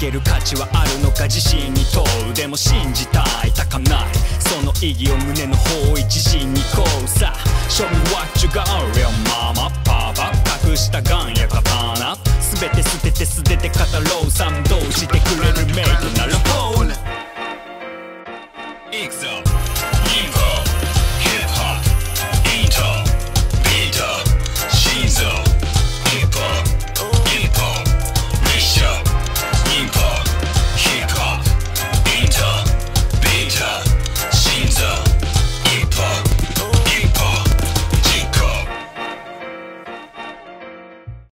ける価値はあるのか自信に問うでも信じたい高ないその意義を胸の方位自信にこうさ。Show me what you got real mama パパ隠したガンや刀。全て捨てて素手で語ろう。賛同してくれるメイトなら。ほういくぞ